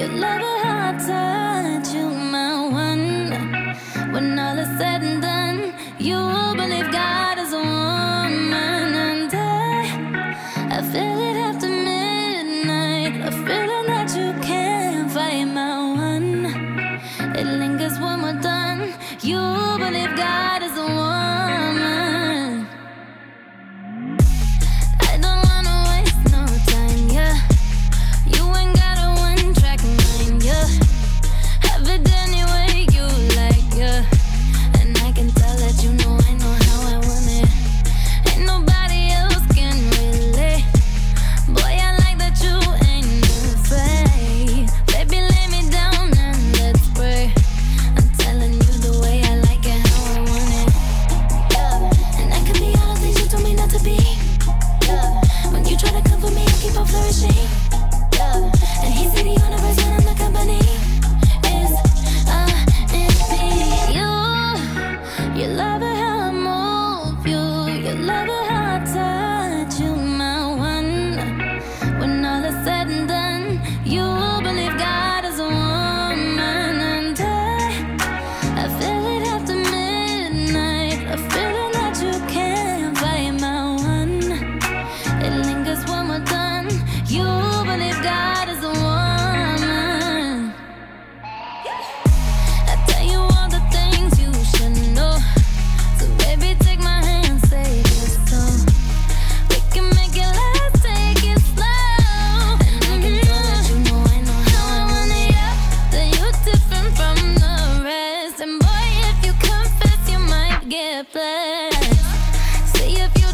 Your lover.